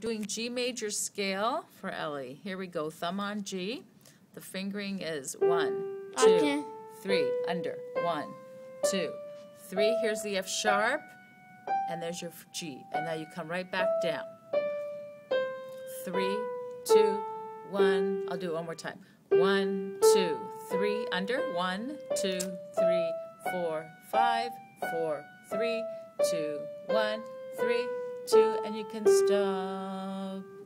doing G major scale for Ellie. Here we go. Thumb on G. The fingering is one, two, Okay. three. Under. One, two, three. Here's the F sharp. And there's your G. And now you come right back down. Three, two, one. I'll do it one more time. One, two, three. Under. One, two, three, four, five, four, three, two, one, three, two, you can stop.